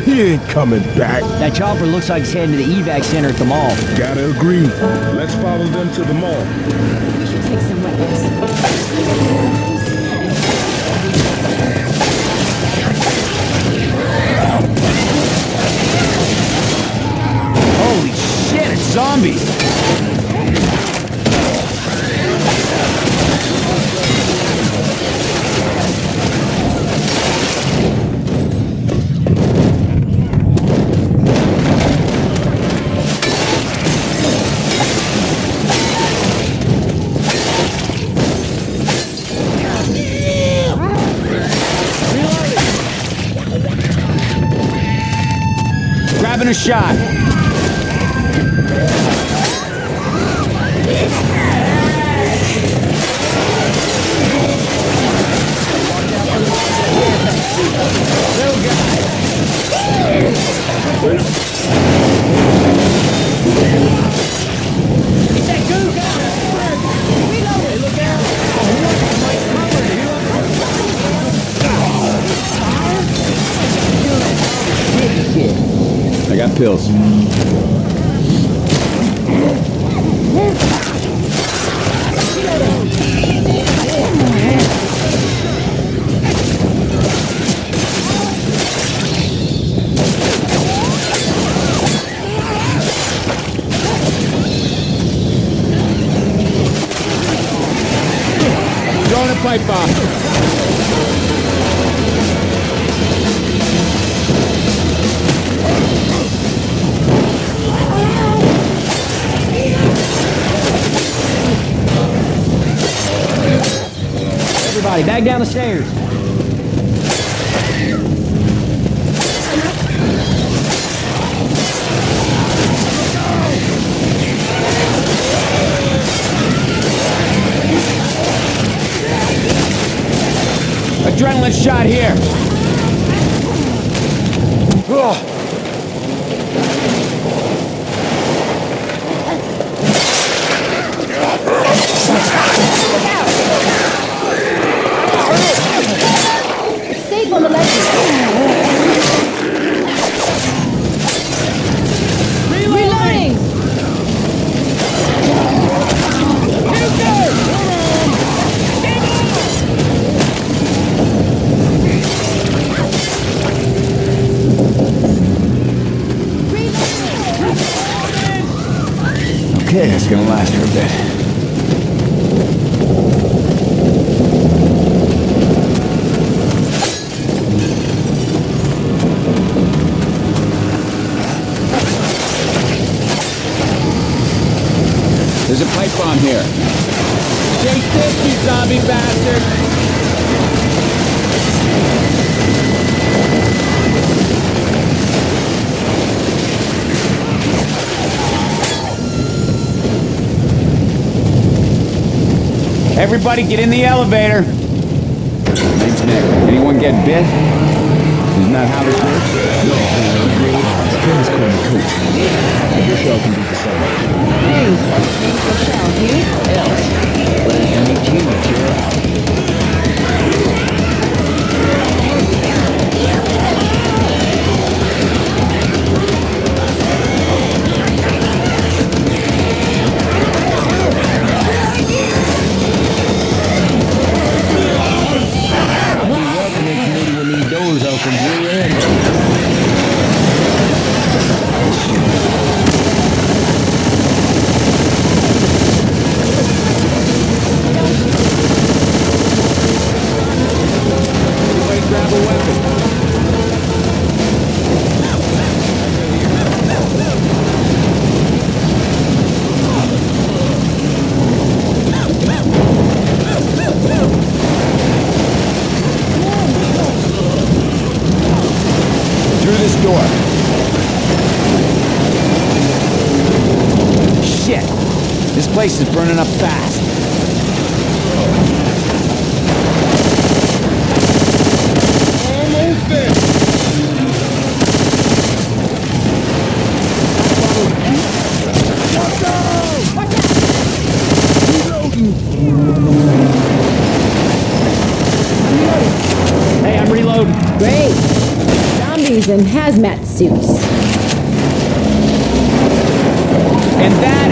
ain't coming back. That chopper looks like it's heading to the evac center at the mall. Gotta agree. Let's follow them to the mall. We should take some weapons. Holy shit, it's zombies! A shot. I got pills. Throwing a pipe bomb. Everybody, back down the stairs. Adrenaline shot here. Ugh. Okay, it's gonna last for a bit. There's a pipe bomb here. Take this, you zombie bastard! Everybody get in the elevator. Name's Nick. Anyone get bit? Isn't that how this works? Calling coach. Can the same. Hey, Rochelle here. Door. Shit! This place is burning up fast. Almost there. Hey, I'm reloading. Great. Securities in hazmat suits. And that